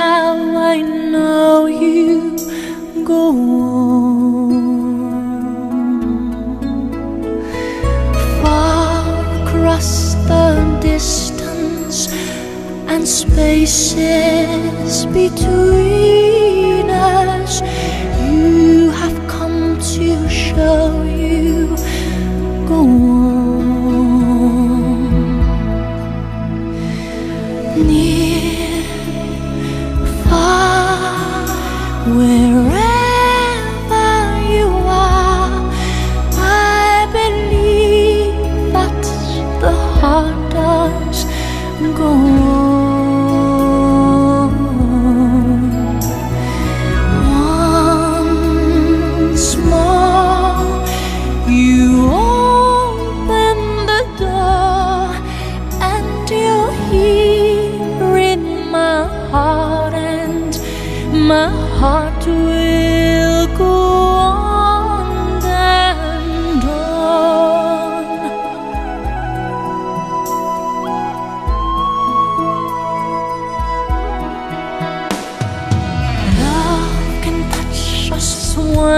how I know you go on. Far across the distance and spaces between us, you have come to show you go on. Wherever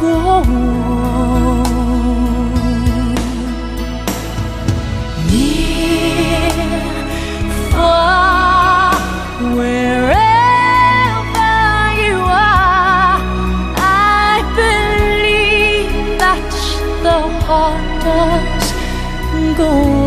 go. Near, far, wherever you are, I believe that the heart does go